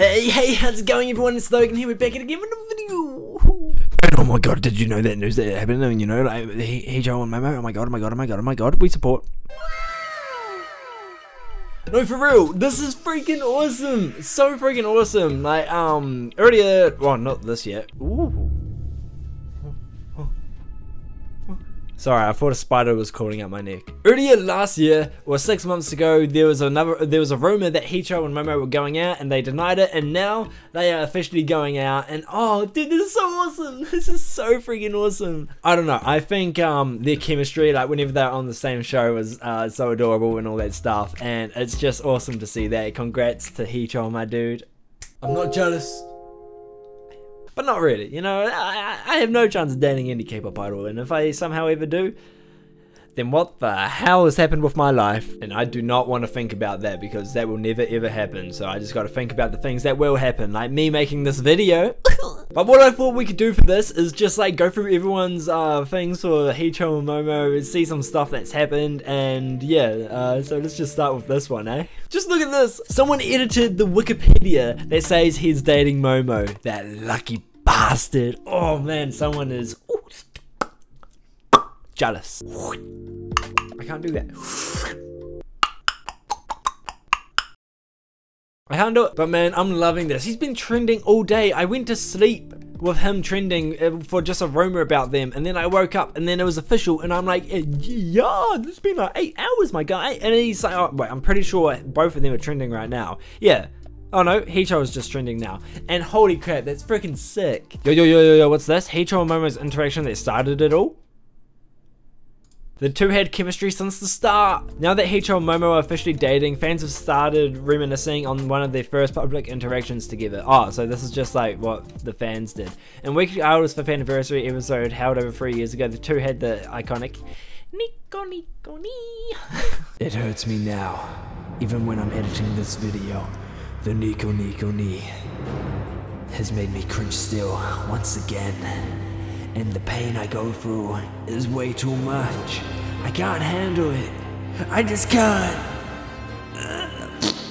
Hey, hey, how's it going everyone? It's Logan here, we're back at again with another video! And oh my god, did you know that news that happened? And you know, like, he, Heechul and Momo, oh my god, oh my god, oh my god, oh my god, we support. No, for real, this is freaking awesome! So freaking awesome! Like, um, earlier, well, not this yet. Ooh. Sorry, I thought a spider was crawling out my neck. Earlier last year, or six months ago, there was another, there was a rumor that Heechul and Momo were going out, and they denied it, and now they are officially going out. And oh, dude, this is so awesome! This is so freaking awesome. I don't know. I think um their chemistry, like whenever they're on the same show, was uh, so adorable and all that stuff, and it's just awesome to see that. Congrats to Heechul, my dude. I'm not jealous but not really. You know, I, I have no chance of dating any K-pop idol, and if I somehow ever do, then what the hell has happened with my life? And I do not want to think about that because that will never ever happen. So I just got to think about the things that will happen, like me making this video. but what I thought we could do for this is just like go through everyone's uh, things for Heechul and Momo, see some stuff that's happened, and yeah. Uh, so let's just start with this one, eh? Just look at this. Someone edited the Wikipedia that says he's dating Momo. That lucky bastard. Oh man, someone is jealous. I can't do that. I can't do it. But man, I'm loving this. He's been trending all day. I went to sleep with him trending uh, for just a rumor about them and then I woke up and then it was official and I'm like eh, yeah it's been like eight hours my guy and he's like oh, wait I'm pretty sure both of them are trending right now yeah Oh no, Heechul is just trending now. And holy crap, that's freaking sick. Yo, yo, yo, yo, yo, what's this? Heechul and Momo's interaction that started it all? The two had chemistry since the start. Now that Heechul and Momo are officially dating, fans have started reminiscing on one of their first public interactions together. Oh, so this is just like what the fans did. In Weekly Idols 5th anniversary episode held over three years ago, the two had the iconic Nico Nico Ni. it hurts me now, even when I'm editing this video. The Nico Nico Ni has made me cringe still once again. And the pain I go through is way too much. I can't handle it. I just can't.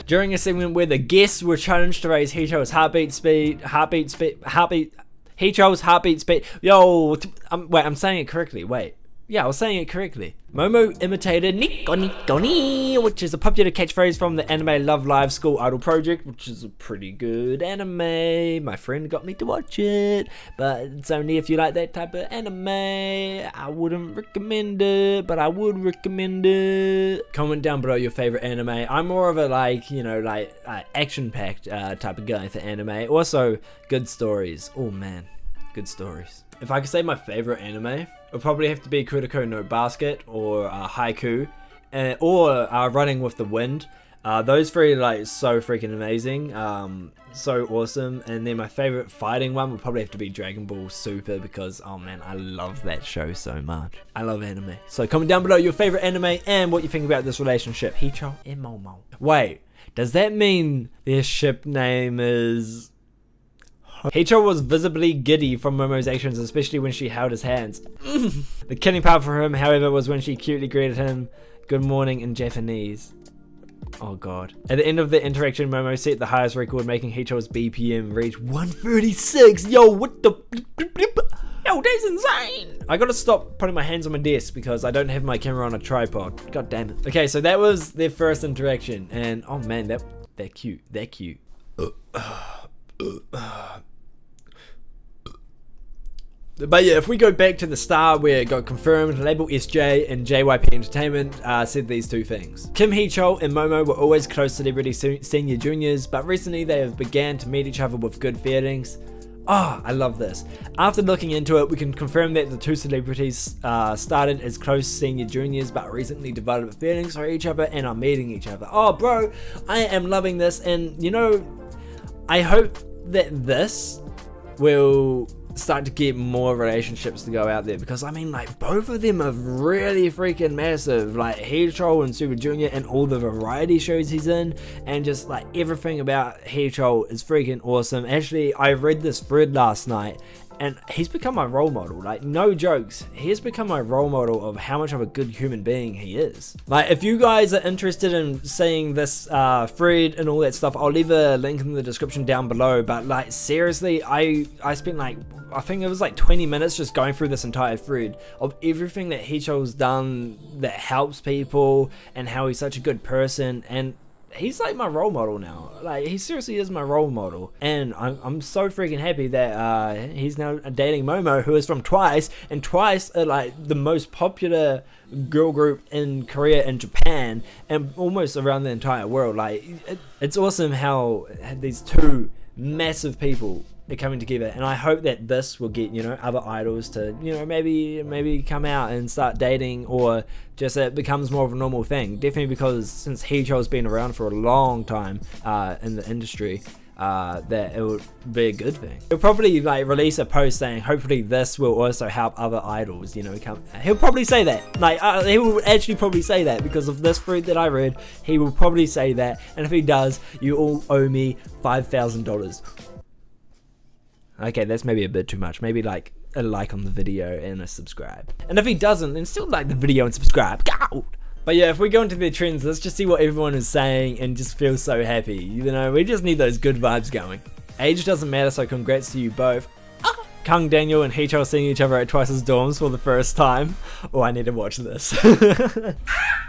During a segment where the guests were challenged to raise Heechul's heartbeat speed, heartbeat speed, heartbeat, Heechul's heartbeat speed. Yo, I'm, wait, I'm saying it correctly. Wait. Yeah, I was saying it correctly. Momo imitated Nico Nico Ni, which is a popular catchphrase from the anime Love Live School Idol Project, which is a pretty good anime. My friend got me to watch it, but it's only if you like that type of anime. I wouldn't recommend it, but I would recommend it. Comment down below your favorite anime. I'm more of a like, you know, like uh, action-packed uh, type of guy for anime. Also, good stories. Oh man, good stories. If I could say my favorite anime, it would probably have to be Kuroko no Basket or uh, Haikyuu, uh, or uh, Running with the Wind. Uh, those three are like so freaking amazing, um, so awesome. And then my favorite fighting one would probably have to be Dragon Ball Super because oh man, I love that show so much. I love anime. So comment down below your favorite anime and what you think about this relationship, Heechul and Momo. Wait, does that mean their ship name is? Heechul was visibly giddy from Momo's actions, especially when she held his hands. the killing part for him, however, was when she cutely greeted him good morning in Japanese. Oh god. At the end of the interaction, Momo set the highest record, making Heechul's BPM reach 136. Yo, what the... Yo, that's insane! I gotta stop putting my hands on my desk because I don't have my camera on a tripod. God damn it. Okay, so that was their first interaction, and oh man, that they're cute. They're cute. Uh, uh, uh, But yeah, if we go back to the start where it got confirmed, Label SJ and JYP Entertainment uh, said these two things. Kim Hee-chul and Momo were always close celebrity senior juniors, but recently they have began to meet each other with good feelings. Oh, I love this. After looking into it, we can confirm that the two celebrities uh, started as close senior juniors, but recently developed feelings for each other and are meeting each other. Oh, bro, I am loving this, and you know, I hope that this will start to get more relationships to go out there because I mean like both of them are really freaking massive. Like Heechul and Super Junior and all the variety shows he's in and just like everything about Heechul is freaking awesome. Actually I read this thread last night and he's become my role model. Like, no jokes, he has become my role model of how much of a good human being he is. Like, if you guys are interested in seeing this uh, thread and all that stuff, I'll leave a link in the description down below. But like, seriously, I I spent like I think it was like 20 minutes just going through this entire thread of everything that Heechul's done that helps people and how he's such a good person and he's like my role model now. Like he seriously is my role model, and I'm I'm so freaking happy that uh, he's now dating Momo, who is from Twice, and Twice are like the most popular girl group in Korea and Japan, and almost around the entire world. Like it, it's awesome how these two massive people they're coming together and i hope that this will get you know other idols to you know maybe maybe come out and start dating or just it becomes more of a normal thing definitely because since Heechul's been around for a long time uh, in the industry uh, that it would be a good thing. He'll probably like release a post saying, hopefully this will also help other idols, you know, come. He'll probably say that. Like, uh, he will actually probably say that because of this fruit that I read. He will probably say that, and if he does, you all owe me five thousand dollars. Okay, that's maybe a bit too much. Maybe like a like on the video and a subscribe. And if he doesn't, then still like the video and subscribe. But yeah, if we go into the trends, let's just see what everyone is saying and just feel so happy. You know, we just need those good vibes going. Age doesn't matter, so congrats to you both. Ah! Kang Daniel and Heechul seeing each other at Twice's dorms for the first time. Oh, I need to watch this.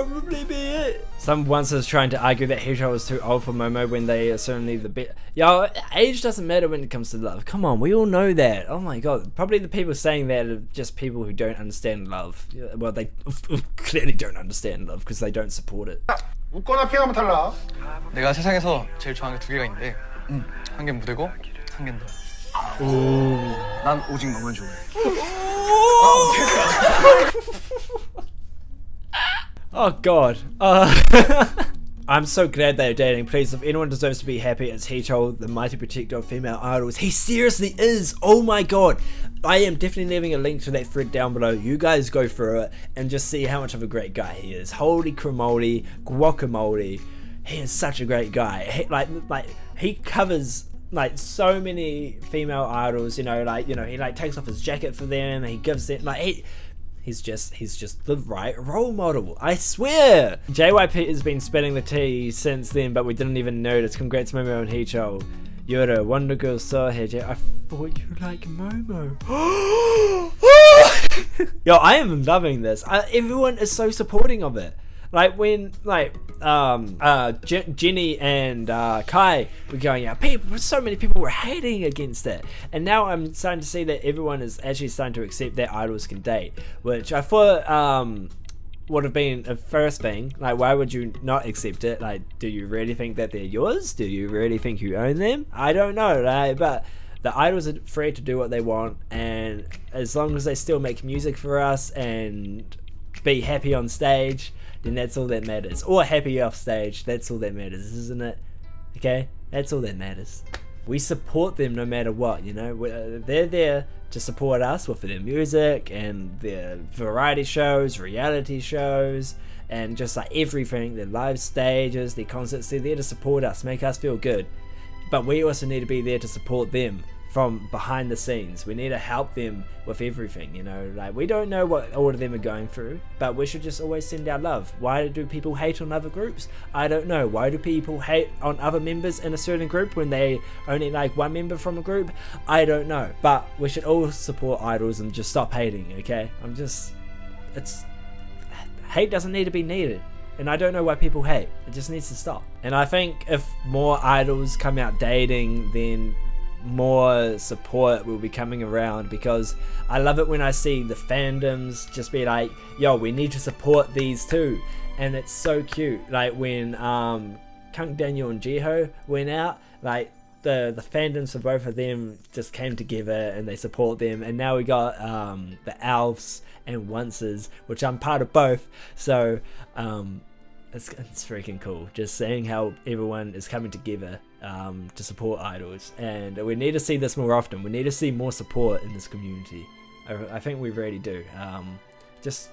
probably be it. Some once is trying to argue that Heechul was too old for Momo when they are certainly the best. Yo, age doesn't matter when it comes to love. Come on, we all know that. Oh my god. Probably the people saying that are just people who don't understand love. Well, they clearly don't understand love because they don't support it. 웃거나 피하면 탈락. 내가 세상에서 제일 좋아하는 게 두 개가 있는데 한 개 무대고 한 개는 너. 난 오직 너만 좋아해. oh god. Uh, I'm so glad they are dating. Please, if anyone deserves to be happy, it's Heechul, the mighty protector of female idols. He seriously is. Oh my god. I am definitely leaving a link to that thread down below. You guys go through it and just see how much of a great guy he is. Holy cremoli, guacamole. He is such a great guy. He, like, like he covers like so many female idols, you know, like you know, he like takes off his jacket for them, he gives it like he he's just he's just the right role model. I swear. JYP has been spilling the tea since then, but we didn't even notice. Congrats Momo and. You're a Wonder Girl here, I thought you like Momo. Yo, I am loving this. I, everyone is so supporting of it. Like when like um uh Je Jennie and uh Kai were going out, people so many people were hating against it. And now I'm starting to see that everyone is actually starting to accept that idols can date. Which I thought um would have been a first thing. Like, why would you not accept it? Like, do you really think that they're yours? Do you really think you own them? I don't know, right? But the idols are free to do what they want, and as long as they still make music for us and be happy on stage, then that's all that matters. Or happy off stage, that's all that matters, isn't it? Okay? That's all that matters. We support them no matter what, you know? Uh, they're there to support us with their music and their variety shows, reality shows, and just like everything, their live stages, their concerts, they're there to support us, make us feel good. But we also need to be there to support them from behind the scenes. We need to help them with everything, you know. Like we don't know what all of them are going through, but we should just always send our love. Why do people hate on other groups? I don't know. Why do people hate on other members in a certain group when they only like one member from a group? I don't know. But we should all support idols and just stop hating, okay? I'm just it's hate doesn't need to be needed. And I don't know why people hate. It just needs to stop. And I think if more idols come out dating, then more support will be coming around because I love it when I see the fandoms just be like, yo, we need to support these two. And it's so cute. Like when um, Kang Daniel and Jihyo went out, like the the fandoms for both of them just came together and they support them. And now we got um, the Elves and Onces, which I'm part of both. So um, it's, it's freaking cool just seeing how everyone is coming together um, to support idols. And we need to see this more often. We need to see more support in this community. I, I think we really do. Um, just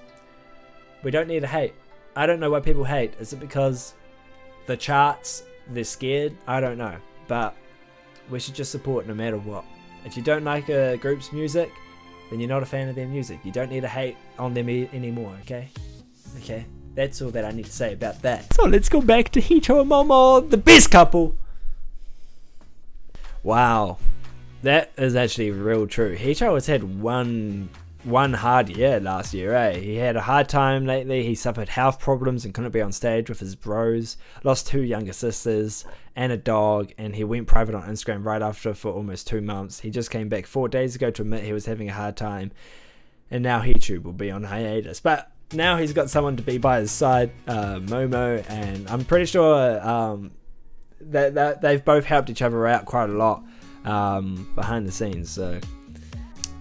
we don't need to hate. I don't know why people hate. Is it because the charts they're scared? I don't know. But we should just support no matter what. If you don't like a group's music then you're not a fan of their music. You don't need to hate on them e- anymore okay? Okay? That's all that I need to say about that. So let's go back to Heechul and Momo, the best couple. Wow, that is actually real true. Heechul has had one one hard year last year, eh? He had a hard time lately. He suffered health problems and couldn't be on stage with his bros. Lost two younger sisters and a dog, and he went private on Instagram right after for almost two months. He just came back four days ago to admit he was having a hard time, and now YouTube will be on hiatus. But now he's got someone to be by his side, uh, Momo, and I'm pretty sure um, that, that they've both helped each other out quite a lot um, behind the scenes. So,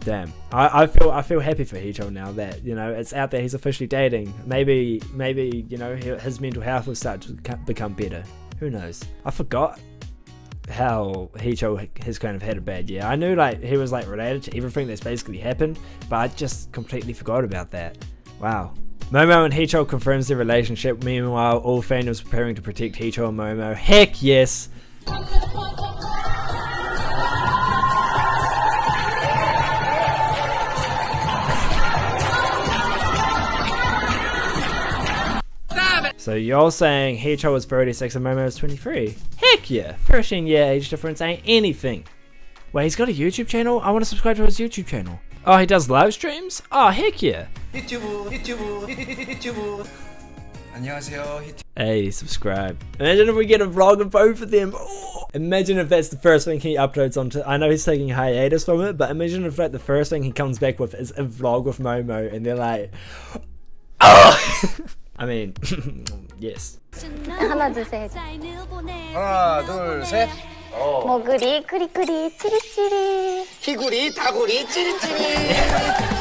damn, I, I feel I feel happy for Heechul now that you know it's out there. He's officially dating. Maybe maybe you know his mental health will start to become better. Who knows? I forgot how Heechul has kind of had a bad year. I knew like he was like related to everything that's basically happened, but I just completely forgot about that. Wow. Momo and Heechul confirms their relationship. Meanwhile, all fandoms preparing to protect Heechul and Momo. Heck yes! So you're saying Heechul was 36 and Momo was 23? Heck yeah! 13 year age difference ain't anything. Wait, he's got a YouTube channel? I want to subscribe to his YouTube channel. Oh, he does live streams? Oh, heck yeah. 유튜브 유튜브 유튜브 안녕하세요 Hey, subscribe. Imagine if we get a vlog of both of them. Oh, imagine if that's the first thing he uploads onto. I know he's taking hiatus from it, but imagine if like the first thing he comes back with is a vlog with Momo, and they're like, oh! I mean, yes. 하나 둘셋 하나 둘셋 어. 머그리, 그리그리, 찌릿찌릿. 희구리, 다구리, 찌릿찌릿.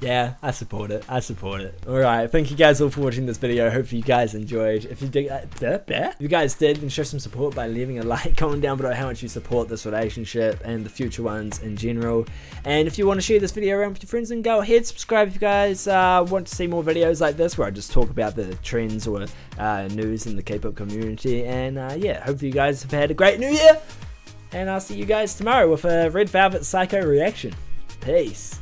Yeah, I support it. I support it. Alright, thank you guys all for watching this video. Hopefully you guys enjoyed. If you did, uh, if you guys did, then show some support by leaving a like, comment down below how much you support this relationship and the future ones in general. And if you want to share this video around with your friends, then go ahead, subscribe if you guys uh, want to see more videos like this where I just talk about the trends or uh, news in the K-pop community. And uh, yeah, hopefully you guys have had a great new year. And I'll see you guys tomorrow with a Red Velvet Psycho reaction. Peace.